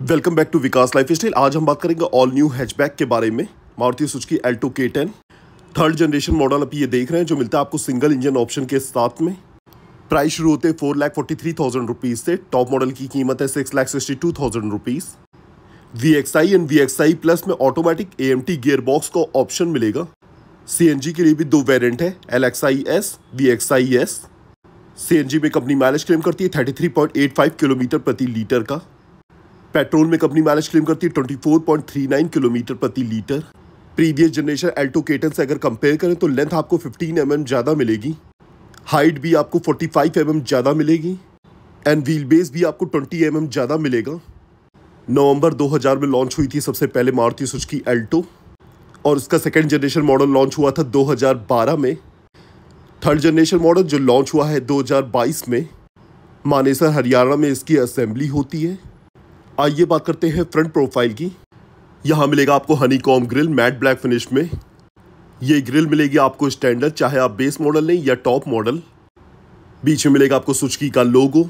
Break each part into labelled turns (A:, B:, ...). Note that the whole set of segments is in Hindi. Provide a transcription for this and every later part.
A: Welcome back to Vikas life style आज हम बात करेंगे ऑल न्यू हैचबैक के बारे में। Maruti Suzuki Alto K ten third generation model आप ये देख रहे हैं, जो मिलता है आपको सिंगल इंजन ऑप्शन के साथ में। प्राइस शुरू होते हैं four lakh forty three thousand rupees से। टॉप मॉडल की कीमत है six lakh sixty two thousand rupees V X I and V X I plus में automatic A M T gear box का ऑप्शन मिलेगा। सी एन जी के लिए भी दो वेरियंट है L X I S V X I S C N G में कंपनी माइलेज क्लेम करती है thirty three point eight five kilometre प्रति लीटर का। पेट्रोल में कंपनी माइलेज क्लेम करती है twenty four point three nine kilometre प्रति litre. Previous generation Alto K ten से अगर कंपेयर करें तो लेंथ आपको फिफ्टीन एम mm ज़्यादा मिलेगी। हाइट भी आपको फोर्टी फाइव एम ज़्यादा मिलेगी। एंड व्हील बेस भी आपको ट्वेंटी एम mm ज़्यादा मिलेगा। नवंबर 2000 में लॉन्च हुई थी सबसे पहले मारुति सुजुकी एल्टो और इसका सेकेंड जनरेशन मॉडल लॉन्च हुआ था 2012 में। थर्ड जनरेशन मॉडल जो लॉन्च हुआ है 2022 में, मानेसर, हरियाणा में इसकी असेंबली होती है। आइए बात करते हैं फ्रंट प्रोफ़ाइल की। यहाँ मिलेगा आपको honey comb grille matte black finish में। ये ग्रिल मिलेगी आपको स्टैंडर्ड, चाहे आप बेस मॉडल लें या टॉप मॉडल। बीच में मिलेगा आपको सुचकी का लोगो।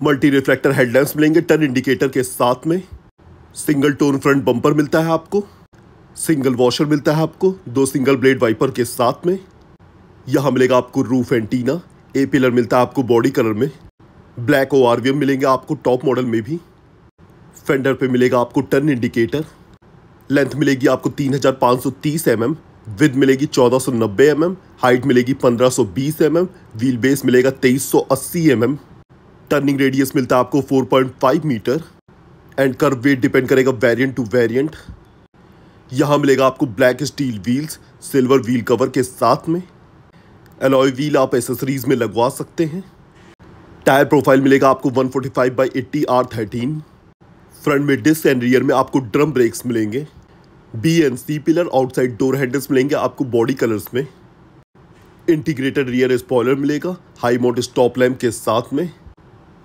A: मल्टी रिफ्लेक्टर हेडलैम्प्स मिलेंगे टर्न इंडिकेटर के साथ में। सिंगल टोन फ्रंट बम्पर मिलता है आपको। सिंगल वॉशर मिलता है आपको, दो सिंगल ब्लेड वाइपर के साथ में। यहाँ मिलेगा आपको रूफ एंटीना। ए पिलर मिलता है आपको बॉडी कलर में। ब्लैक ओ मिलेंगे आपको टॉप मॉडल में भी। फेंडर पे मिलेगा आपको टर्न इंडिकेटर लेंथ मिलेगी आपको 3530 mm. विद मिलेगी 1490 mm. हाइट मिलेगी 1520 mm. व्हील बेस मिलेगा 2380 mm. टर्निंग रेडियस मिलता है आपको 4.5 metre and kerb weight depend करेगा वेरिएंट टू वेरिएंट यहाँ मिलेगा आपको black steel wheels silver wheel cover के साथ में. एलॉय व्हील आप एसेसरीज में लगवा सकते हैं. टायर प्रोफ़ाइल मिलेगा आपको 145 forty five by eighty R thirteen front में डिस्क एंड रियर में आपको ड्रम ब्रेक्स मिलेंगे। B and C pillar outside door handles मिलेंगे आपको बॉडी कलर्स में। इंटीग्रेटेड रियर स्पॉयलर मिलेगा हाई मोट स्टॉप लैम्प के साथ में।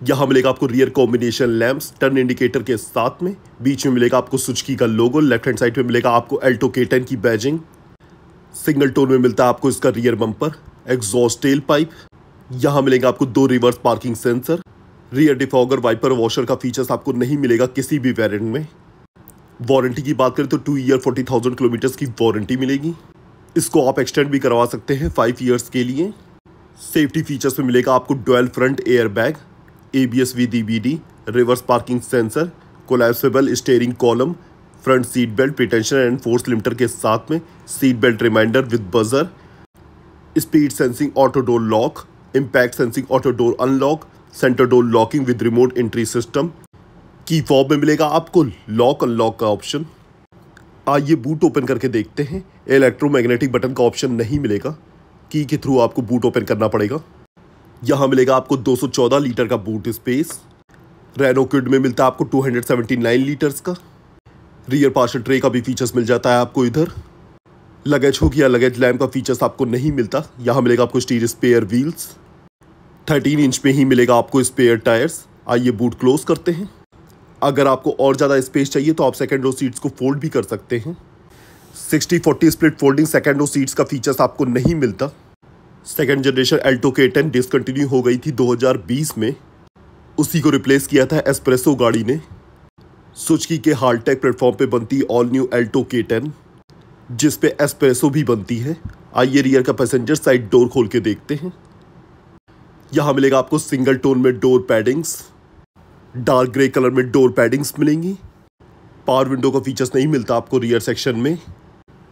A: यहाँ मिलेगा आपको rear combination lamps turn indicator के साथ में। बीच में मिलेगा आपको सुचकी का लोगो लेफ़्ट हैंड साइड में मिलेगा आपको एल्टो के टेन की बैजिंग सिंगल टोन में मिलता है आपको इसका rear bumper exhaust tail pipe यहाँ मिलेगा आपको दो reverse parking sensor rear defogger wiper washer का फीचर्स आपको नहीं मिलेगा किसी भी वेरिएंट में। वारंटी की बात करें तो two year forty thousand kilometres की वारंटी मिलेगी। इसको आप एक्सटेंड भी करवा सकते हैं फाइव ईयर्स के लिए। सेफ्टी फीचर्स में मिलेगा आपको dual front air bag A B S V D B D reverse parking sensor collapsible steering column front seat belt pretension and force limiter के साथ में seat belt reminder with buzzer speed sensing auto door lock impact sensing auto door unlock centre door locking with remote entry system. Key fob में मिलेगा आपको लॉक अनलॉक का ऑप्शन। आइए बूट ओपन करके देखते हैं। इलेक्ट्रोमैग्नेटिक बटन का ऑप्शन नहीं मिलेगा। की के थ्रू आपको बूट ओपन करना पड़ेगा। यहाँ मिलेगा आपको 214 लीटर का बूट स्पेस। रेनो किड में मिलता है आपको 279 लीटर्स का। रियर पार्शल ट्रे का भी फीचर्स मिल जाता है आपको इधर। लगेज हो गया लगेज लैम्प का फीचर्स आपको नहीं मिलता। यहाँ मिलेगा आपको steel spare wheels. Thirteen inch में ही मिलेगा आपको स्पेयर टायर्स आइए बूट क्लोज करते हैं। अगर आपको और ज़्यादा स्पेस चाहिए तो आप सेकेंड रो सीट्स को फोल्ड भी कर सकते हैं। Sixty forty split folding second row seats का फीचर्स आपको नहीं मिलता। Second generation Alto K ten discontinue हो गई थी 2020 में। उसी को रिप्लेस किया था एस्प्रेसो गाड़ी ने। सुचकी के हार्टेक प्लेटफॉर्म पे बनती all new Alto K ten जिस पे एस्प्रेसो भी बनती है। आइए रियर का पैसेंजर साइड डोर खोल के देखते हैं। यहाँ मिलेगा आपको सिंगल टोन में door paddings, dark grey colour में डोर पैडिंग्स मिलेंगी। पावर विंडो का फीचर्स नहीं मिलता आपको रियर सेक्शन में।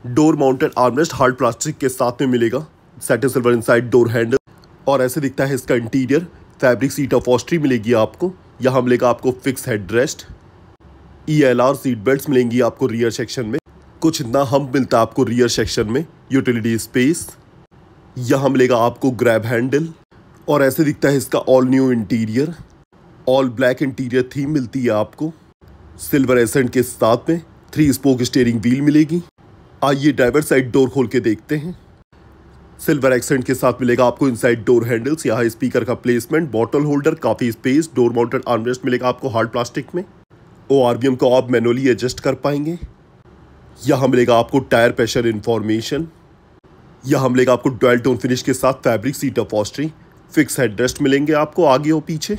A: Door mounted armrest hard plastic के साथ में मिलेगा। Satin silver inside door handle और ऐसे दिखता है इसका interior fabric seat upholstery मिलेगी आपको। यहाँ मिलेगा आपको fix head rest E L R seat belt मिलेंगी आपको रियर सेक्शन में। कुछ इतना हम मिलता है आपको रियर सेक्शन में। यूटिलिटी स्पेस यहाँ मिलेगा आपको ग्रैब हैंडल और ऐसे दिखता है इसका all new interior all black interior theme मिलती है आपको। सिल्वर एसेंट के साथ में थ्री स्पोक स्टेयरिंग व्हील मिलेगी। आइए ड्राइवर साइड डोर खोल के देखते हैं। सिल्वर एक्सेंट के साथ मिलेगा आपको इनसाइड डोर हैंडल्स यहाँ स्पीकर का प्लेसमेंट बॉटल होल्डर काफ़ी स्पेस डोर माउंटेड आर्मरेस्ट मिलेगा आपको हार्ड प्लास्टिक में। ओ आर को आप मैनुअली एडजस्ट कर पाएँगे। यहाँ मिलेगा आपको टायर प्रेशर इंफॉर्मेशन यहाँ मिलेगा आपको डुअल टोन फिनिश के साथ fabric seat upholstery fix headrest मिलेंगे आपको आगे और पीछे।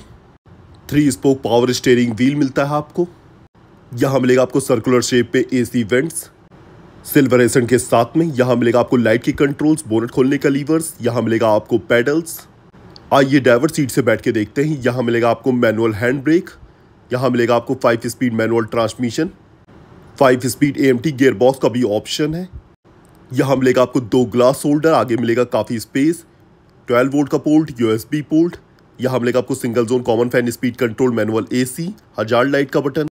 A: Three spoke power steering wheel मिलता है आपको। यहाँ मिलेगा आपको सर्कुलर शेप पे एसी वेंट्स सिल्वर एसेंट के साथ में यहाँ मिलेगा आपको लाइट की कंट्रोल्स बोनट खोलने का लीवर्स यहाँ मिलेगा आपको पैडल्स आइए ड्राइवर सीट से बैठ के देखते हैं। यहाँ मिलेगा आपको मैनुअल हैंड ब्रेक यहाँ मिलेगा आपको five speed manual transmission five speed A M gear box का भी ऑप्शन है। यहाँ मिलेगा आपको दो ग्लास होल्डर आगे मिलेगा काफ़ी स्पेस 12 वोल्ट का पोर्ट यूएसबी पोर्ट। यहाँ मिलेगा आपको single zone common fan speed control manual AC hazard light का बटन।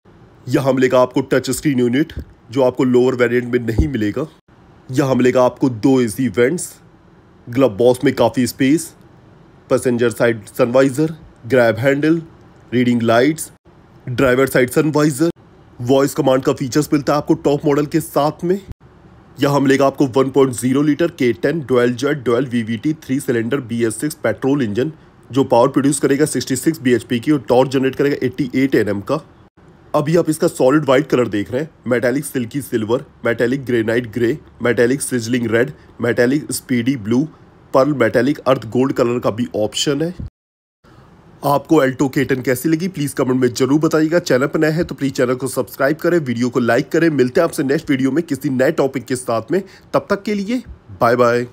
A: यहाँ मिलेगा आपको टच स्क्रीन यूनिट जो आपको लोअर वेरिएंट में नहीं मिलेगा। यहाँ मिलेगा आपको दो एसी वेंट्स ग्लब बॉक्स में काफ़ी space passenger side sun visor grab handle reading lights driver side sun visor voice command का फीचर्स मिलता है आपको टॉप मॉडल के साथ में। यहाँ मिलेगा आपको 1.0 litre K ten dual jet dual VVT three cylinder B S six petrol engine जो पावर प्रोड्यूस करेगा 66 bhp की और टॉर्च जनरेट करेगा 88 एनएम का। अभी आप इसका सॉलिड व्हाइट कलर देख रहे हैं metallic silky silver metallic granite grey metallic sizzling red metallic speedy blue pearl metallic earth gold colour का भी ऑप्शन है। आपको एल्टो केटन कैसी लगी प्लीज़ कमेंट में ज़रूर बताइएगा। चैनल पर नया है तो प्लीज़ चैनल को सब्सक्राइब करें वीडियो को लाइक करें। मिलते हैं आपसे नेक्स्ट वीडियो में किसी नए टॉपिक के साथ में। तब तक के लिए बाय बाय